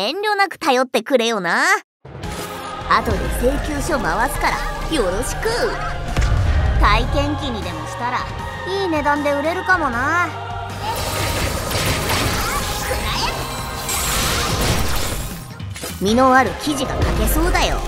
遠慮なく頼ってくれよな。後で請求書回すからよろしく。体験記にでもしたらいい値段で売れるかもな。身のある生地が書けそうだよ。